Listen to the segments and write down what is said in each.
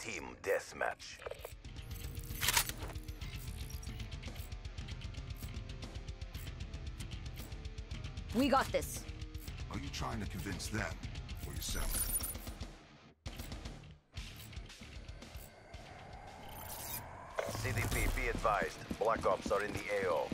Team deathmatch. We got this. Are you trying to convince them or yourself? CDP, be advised. Black Ops are in the AO.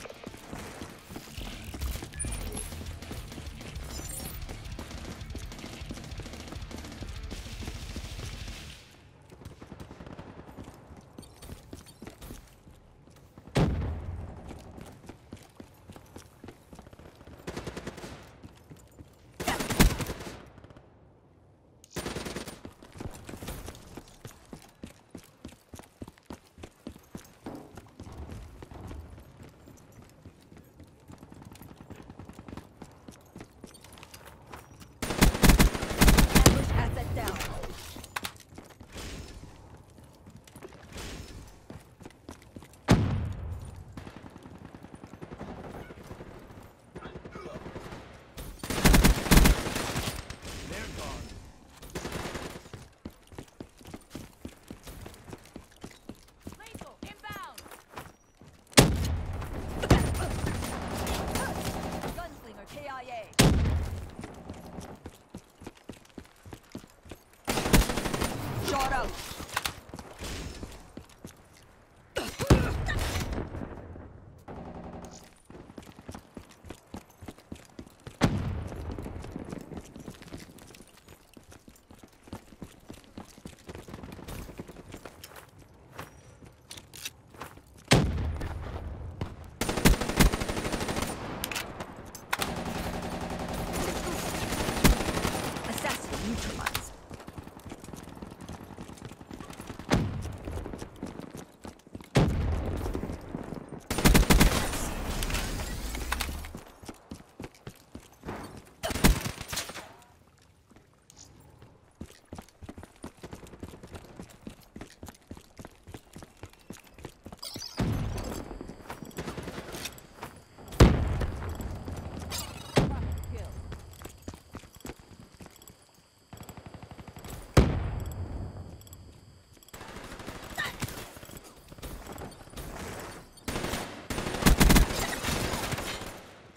Shot out.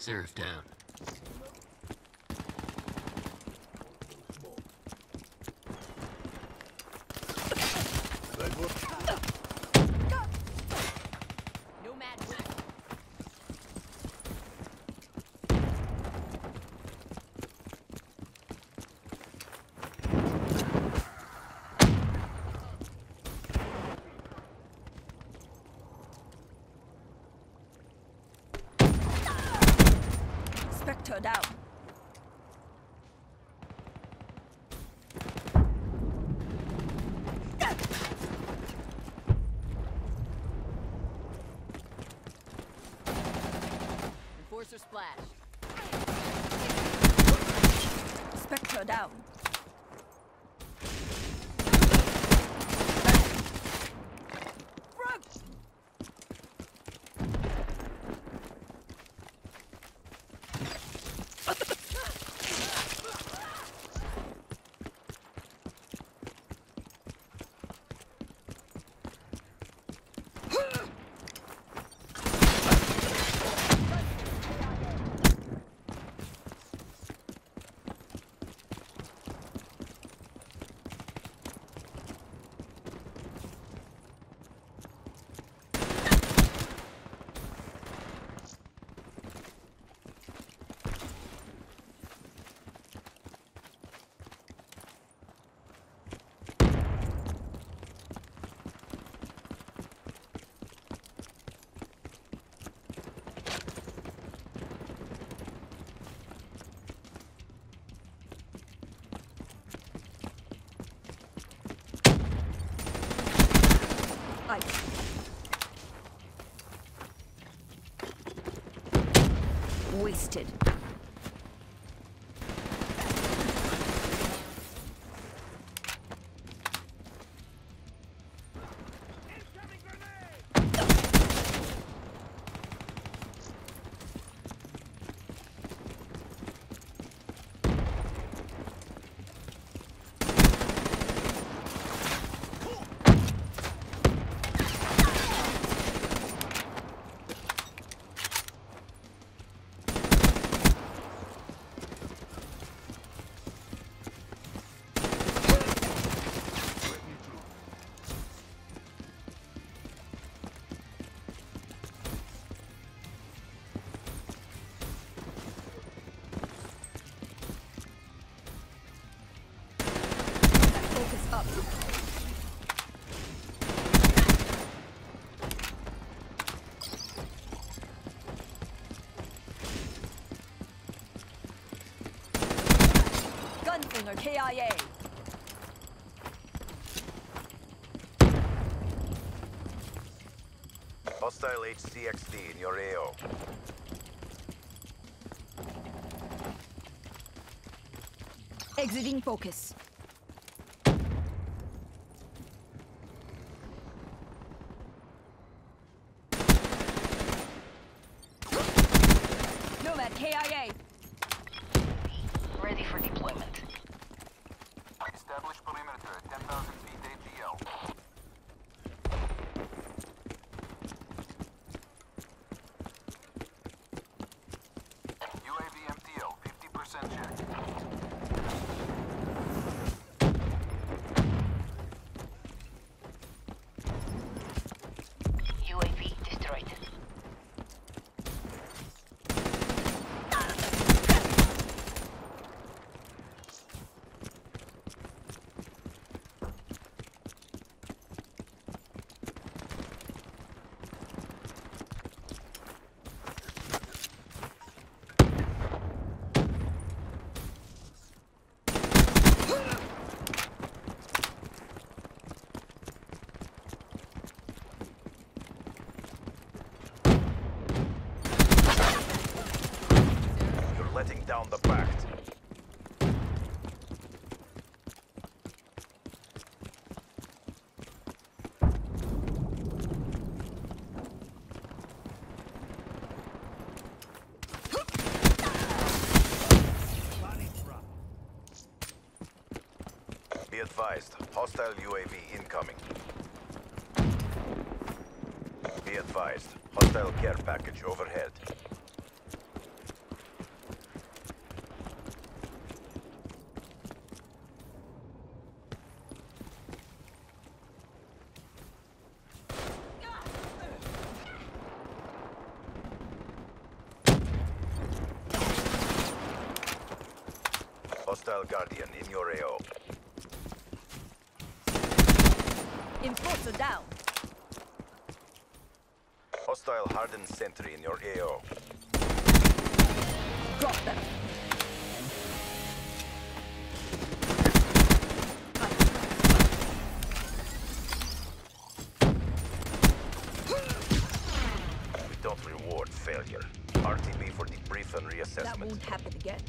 Seraph Down. Enforcer splash. Spectre down. Wasted. Gunslinger Hostile HCXD in your AO. Exiting focus. Letting down the pact. Be advised, hostile UAV incoming. Be advised, hostile care package overhead. hostile Guardian in your AO. Enforcer down. Hostile hardened sentry in your AO. Drop them. We don't reward failure. RTB for debrief and reassessment. That won't happen again.